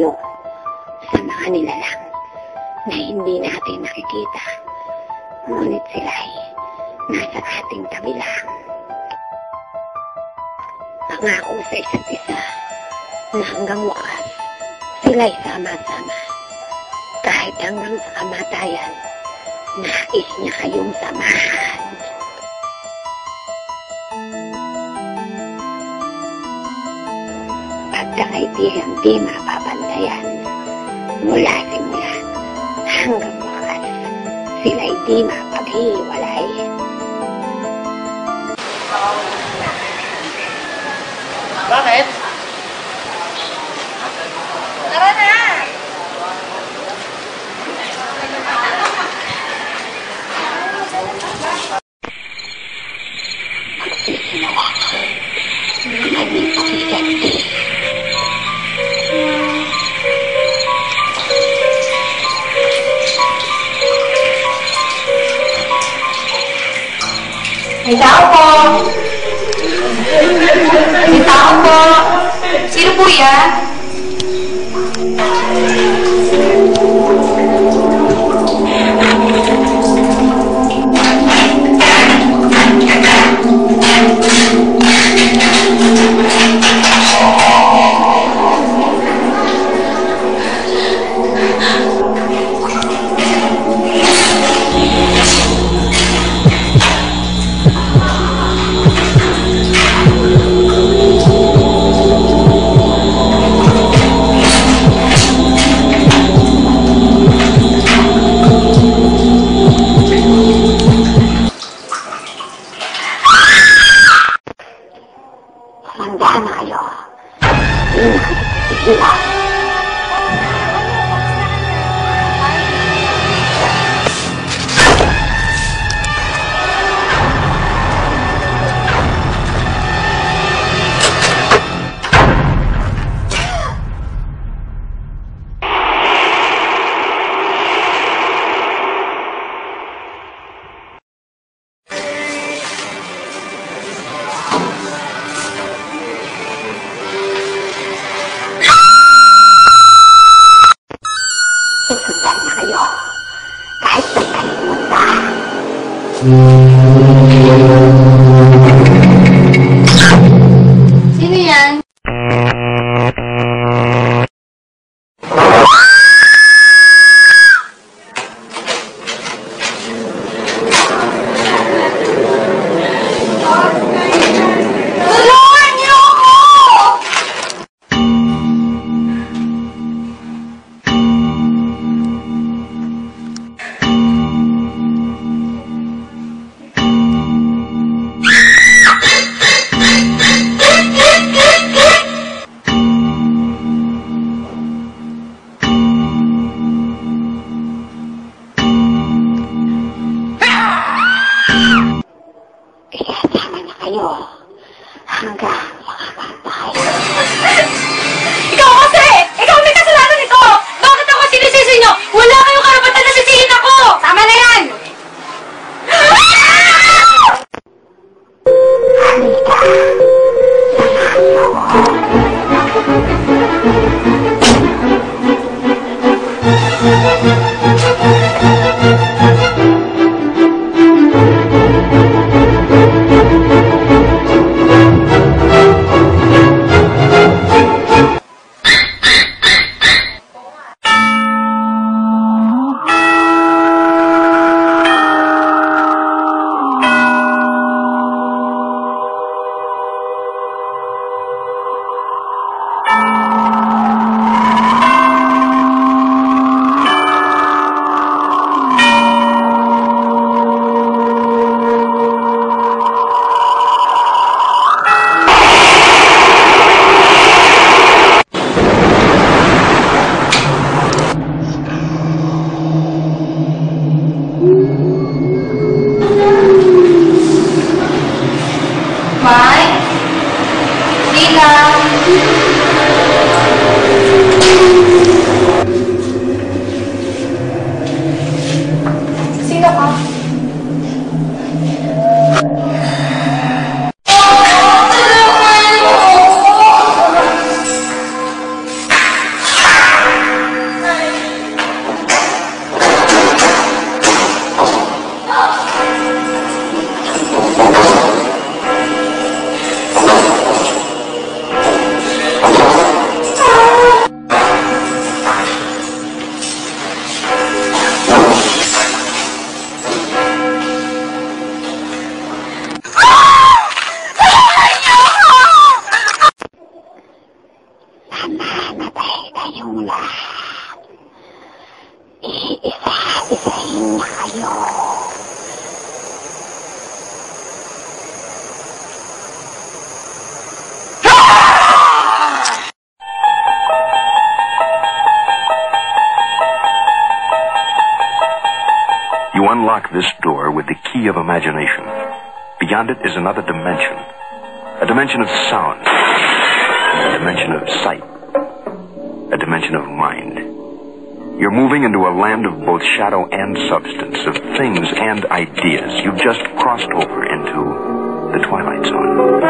tayo sa mga nilalang na hindi natin nakikita. Ngunit sila ay nasa ating tabi lang. Pangako sa isa't isa na hanggang wakas sila'y sama-sama. Kahit hanggang sa kamatayan, nais niya kayong samahan. Pagkakaibigan di mapapantayan mula simula hanggang wakas sila'y di mapaghiwalay. Bakit? Tara na! Magsisimula pakiganti. May tao po! May tao po! Sino po yan? 呀，嗯，呀。这是在哪哟？该死么办嗯嗯 You unlock this door with the key of imagination. Beyond it is another dimension. A dimension of sound. A dimension of sight. A dimension of mind. You're moving into a land of both shadow and substance, of things and ideas. You've just crossed over into the Twilight Zone.